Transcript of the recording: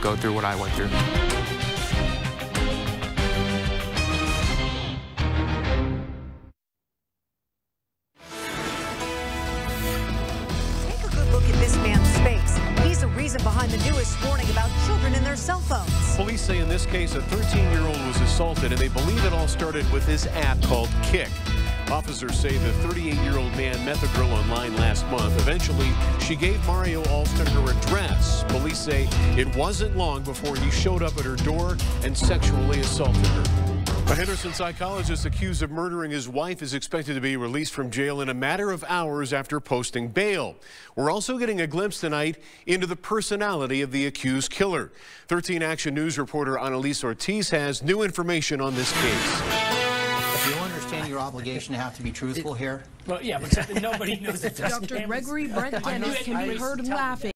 go through what I went through. Take a good look at this man's face. He's the reason behind the newest warning about children and their cell phones. Police say in this case a 13-year-old was assaulted and they believe it all started with his app called Kik. Officers say the 38-year-old man met the girl online last month. Eventually, she gave Mario Alston her address. Police say it wasn't long before he showed up at her door and sexually assaulted her. A Henderson psychologist accused of murdering his wife is expected to be released from jail in a matter of hours after posting bail. We're also getting a glimpse tonight into the personality of the accused killer. 13 Action News reporter Annalise Ortiz has new information on this case. Do you understand your obligation to have to be truthful here? Well, yeah, but nobody knows that. Dr. Gregory Brent Dennis can be heard laughing.